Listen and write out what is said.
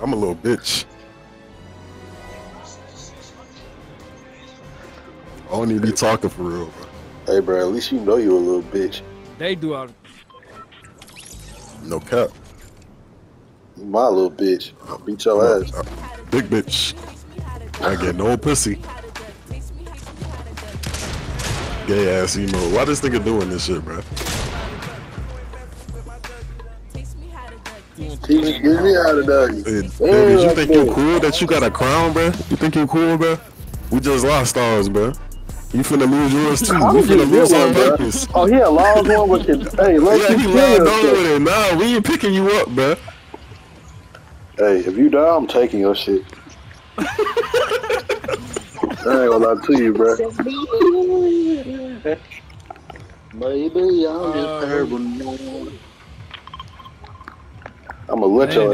I'm a little bitch. I don't need to be talking for real, bro. Hey, bro, at least you know you a little bitch. They do all. No cap. You my little bitch. I'll beat your ass. Uh, Big bitch. I get no pussy. Gay ass emo. Why this nigga doing this shit, bro? Get me out of there. Hey, you think you cool that you got a crown, bro? You think you cool, bro? We just lost ours, bro. You finna lose yours too. How We you finna lose get on bro? purpose. Oh, he had lost one with his. Hey, let Yeah, he kill lied on with it. Nah, we ain't picking you up, bro. Hey, if you die, I'm taking your shit. I ain't gonna lie to you, bro. Baby, I'm Uh, just paranoid. I'm Man, your